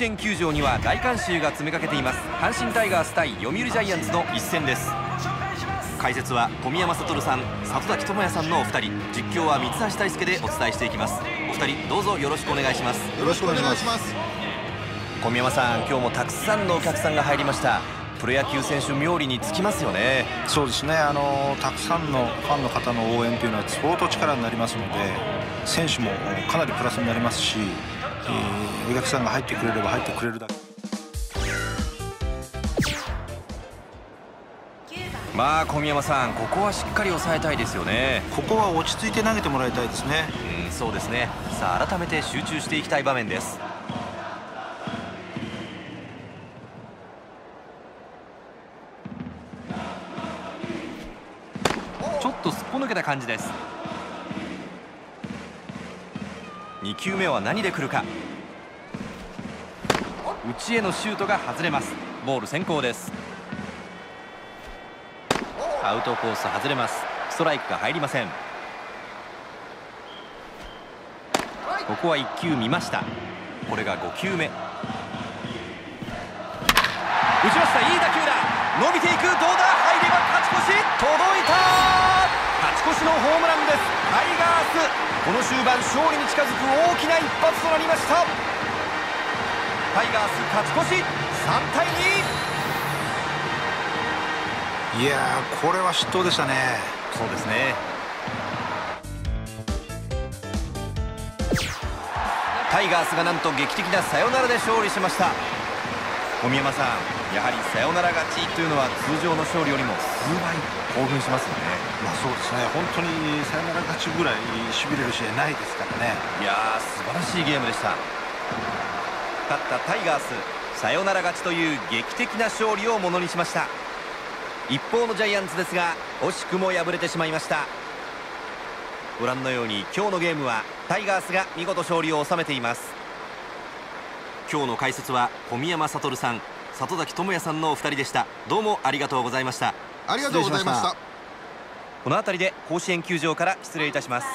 甲子園球場には大観衆が詰めかけています。阪神タイガース対読売ジャイアンツの一戦です。解説は小宮山悟さん里崎智也さんのお二人。実況は三橋大輔でお伝えしていきます。お二人どうぞよろしくお願いします。よろしくお願いします。小宮山さん今日もたくさんのお客さんが入りました。プロ野球選手冥利につきますよね。そうですね。あのたくさんのファンの方の応援というのは相当力になりますので選手もかなりプラスになりますし、えー、お客さんが入ってくれれば入ってくれるだけ。まあ小宮山さんここはしっかり抑えたいですよね。ここは落ち着いて投げてもらいたいですね。うんそうですね。さあ改めて集中していきたい場面です。ちょっとすっぽ抜けた感じです2球目は何で来るか。内へのシュートが外れます。ボール先行です。アウトコース外れます。ストライクが入りません。ここは1球見ました。これが5球目。打ちました。いい打球だ。伸びていく。どうだ。入れば勝ち越し。届いた。勝ち越しのホームランです。この終盤勝利に近づく大きな一発となりました。タイガース勝ち越し3対2いやこれは失投でしたね。そうですね。タイガースがなんと劇的なサヨナラで勝利しました小宮山さんやはりサヨナラ勝ちというのは通常の勝利よりも数倍興奮しますよね。まあそうですね。本当にサヨナラ勝ちぐらいしびれる試合ないですからね。いやー素晴らしいゲームでした。勝ったタイガースサヨナラ勝ちという劇的な勝利をものにしました。一方のジャイアンツですが惜しくも敗れてしまいました。ご覧のように今日のゲームはタイガースが見事勝利を収めています今日の解説は小宮山悟さん里崎智也さんのお二人でした。どうもありがとうございました。ありがとうございました。この辺りで甲子園球場から失礼いたします